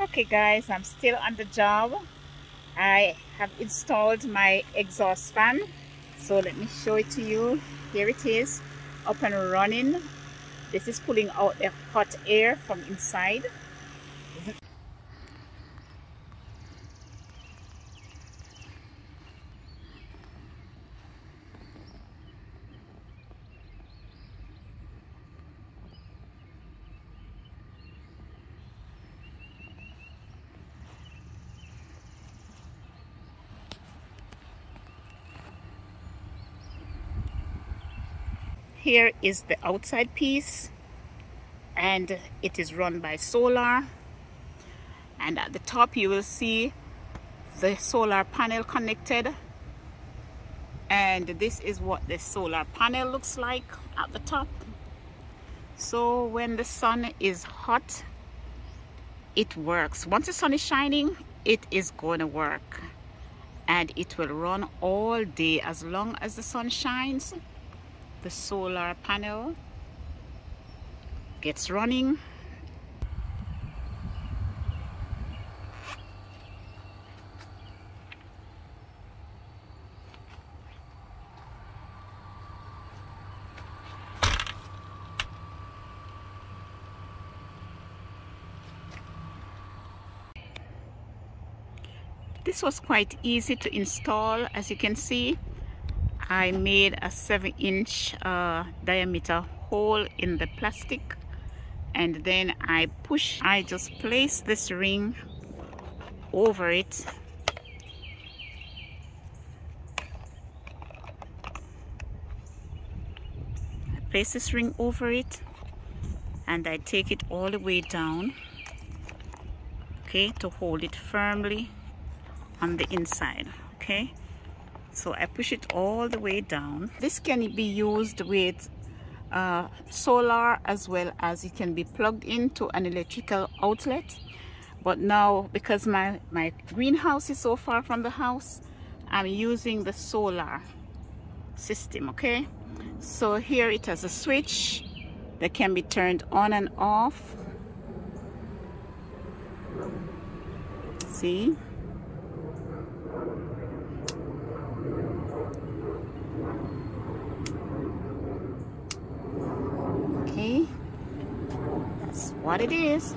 okay guys i'm still on the job. I have installed my exhaust fan. So let me show it to you. Here it is up and running. This is pulling out the hot air from inside here is the outside piece and it is run by solar. And at the top you will see the solar panel connected. And this is what the solar panel looks like at the top. So when the sun is hot it works. Once the sun is shining it is going to work. And it will run all day as long as the sun shines the solar panel gets running. This was quite easy to install as you can see I made a 7 inch uh, diameter hole in the plastic. And then I push I just place this ring over it. I place this ring over it and I take it all the way down okay to hold it firmly on the inside okay so I push it all the way down. This can be used with uh, solar as well as it can be plugged into an electrical outlet. But now because my my greenhouse is so far from the house I'm using the solar system okay? So here it has a switch that can be turned on and off. See what it is.